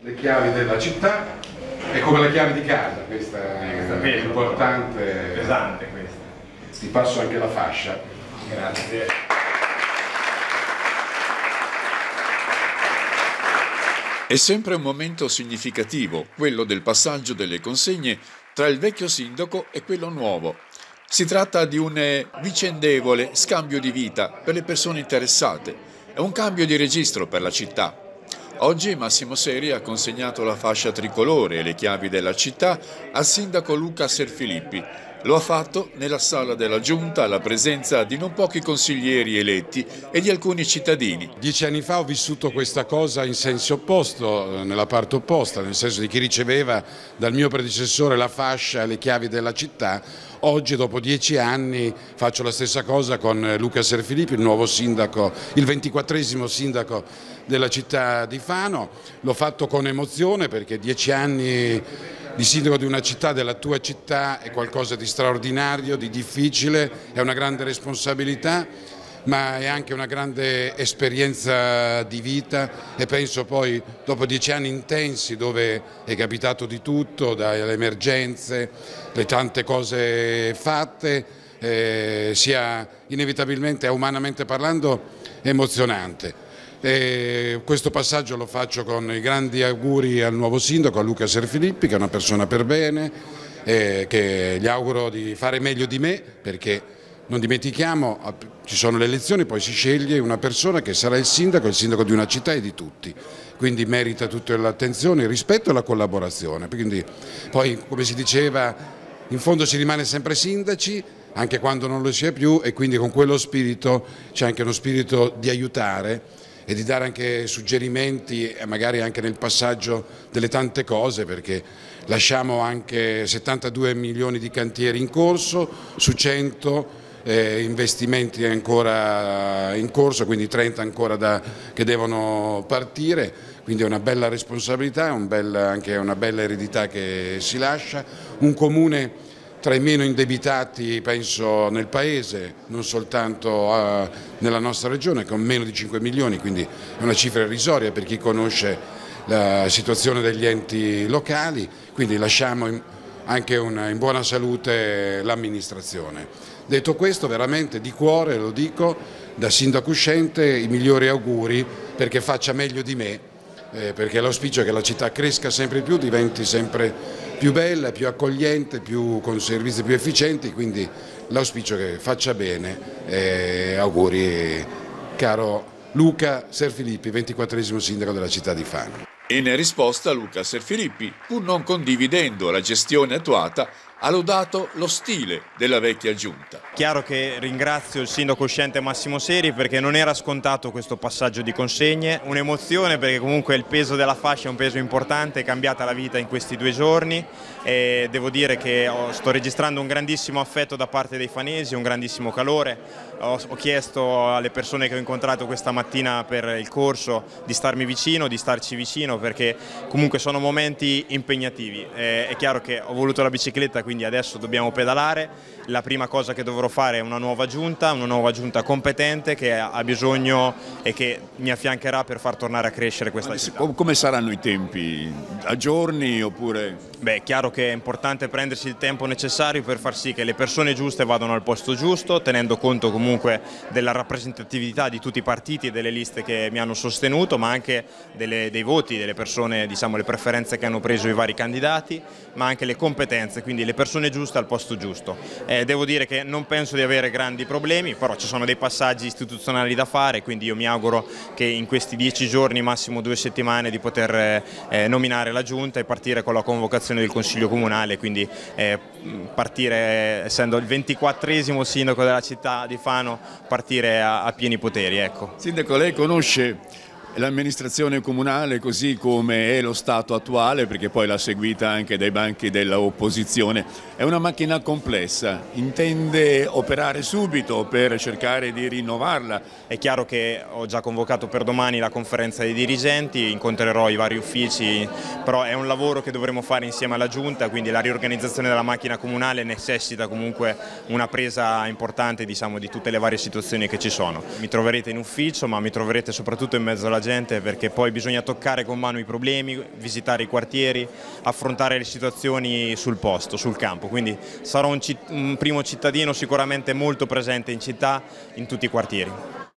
le chiavi della città è come le chiavi di casa, questa è peso, importante. Pesante questa. Ti passo anche la fascia. Grazie. È sempre un momento significativo, quello del passaggio delle consegne tra il vecchio sindaco e quello nuovo. Si tratta di un eh, vicendevole scambio di vita per le persone interessate. È un cambio di registro per la città. Oggi Massimo Seri ha consegnato la fascia tricolore e le chiavi della città al sindaco Luca Serfilippi, lo ha fatto nella sala della giunta alla presenza di non pochi consiglieri eletti e di alcuni cittadini. Dieci anni fa ho vissuto questa cosa in senso opposto, nella parte opposta, nel senso di chi riceveva dal mio predecessore la fascia e le chiavi della città. Oggi, dopo dieci anni, faccio la stessa cosa con Luca Serfilippi, il nuovo sindaco, il ventiquattresimo sindaco della città di Fano. L'ho fatto con emozione perché dieci anni di sindaco di una città, della tua città, è qualcosa di straordinario, di difficile, è una grande responsabilità ma è anche una grande esperienza di vita e penso poi dopo dieci anni intensi dove è capitato di tutto, dalle emergenze, le tante cose fatte, eh, sia inevitabilmente umanamente parlando emozionante. E questo passaggio lo faccio con i grandi auguri al nuovo sindaco, a Luca Serfilippi, che è una persona per bene, eh, che gli auguro di fare meglio di me, perché non dimentichiamo, ci sono le elezioni, poi si sceglie una persona che sarà il sindaco, il sindaco di una città e di tutti, quindi merita tutta l'attenzione, il rispetto e la collaborazione. Quindi, poi, come si diceva, in fondo si rimane sempre sindaci, anche quando non lo si è più, e quindi con quello spirito c'è anche uno spirito di aiutare e di dare anche suggerimenti magari anche nel passaggio delle tante cose perché lasciamo anche 72 milioni di cantieri in corso su 100 eh, investimenti ancora in corso, quindi 30 ancora da, che devono partire, quindi è una bella responsabilità, un bel, anche una bella eredità che si lascia, un comune tra i meno indebitati penso nel Paese, non soltanto uh, nella nostra regione con meno di 5 milioni, quindi è una cifra irrisoria per chi conosce la situazione degli enti locali, quindi lasciamo anche una, in buona salute l'amministrazione. Detto questo veramente di cuore lo dico da sindaco uscente i migliori auguri perché faccia meglio di me eh, perché l'auspicio è che la città cresca sempre più, diventi sempre più bella, più accogliente, più, con servizi più efficienti, quindi l'auspicio che faccia bene e auguri caro Luca Serfilippi, 24 sindaco della città di Fano. In risposta Luca Serfilippi, pur non condividendo la gestione attuata, ha lodato lo stile della vecchia giunta. Chiaro che ringrazio il sindaco uscente Massimo Seri perché non era scontato questo passaggio di consegne, un'emozione perché comunque il peso della fascia è un peso importante, è cambiata la vita in questi due giorni. E devo dire che sto registrando un grandissimo affetto da parte dei fanesi, un grandissimo calore, ho, chiesto alle persone che ho incontrato questa mattina per il corso di starmi vicino, di starci vicino perché comunque sono momenti impegnativi, è chiaro che ho voluto la bicicletta quindi adesso dobbiamo pedalare, la prima cosa che dovrò fare è una nuova giunta, una nuova giunta competente che ha bisogno e che mi affiancherà per far tornare a crescere questa città. Come saranno i tempi? A giorni oppure? Beh, è chiaro che è importante prendersi il tempo necessario per far sì che le persone giuste vadano al posto giusto, tenendo conto comunque della rappresentatività di tutti i partiti e delle liste che mi hanno sostenuto, ma anche delle, dei voti, delle persone, diciamo le preferenze che hanno preso i vari candidati, ma anche le competenze, quindi le persone giuste al posto giusto. Eh, devo dire che non penso di avere grandi problemi, però ci sono dei passaggi istituzionali da fare, quindi io mi auguro che in questi dieci giorni, massimo due settimane, di poter eh, nominare la Giunta e partire con la convocazione del Consiglio Comunale, quindi eh, partire, essendo il 24esimo sindaco della città di Fano, partire a, a pieni poteri. Ecco. Sindaco, lei conosce l'amministrazione comunale così come è lo Stato attuale, perché poi l'ha seguita anche dai banchi dell'opposizione, è una macchina complessa, intende operare subito per cercare di rinnovarla. È chiaro che ho già convocato per domani la conferenza dei dirigenti, incontrerò i vari uffici, però è un lavoro che dovremo fare insieme alla Giunta, quindi la riorganizzazione della macchina comunale necessita comunque una presa importante diciamo, di tutte le varie situazioni che ci sono. Mi troverete in ufficio, ma mi troverete soprattutto in mezzo alla gente gente perché poi bisogna toccare con mano i problemi, visitare i quartieri, affrontare le situazioni sul posto, sul campo, quindi sarò un, un primo cittadino sicuramente molto presente in città, in tutti i quartieri.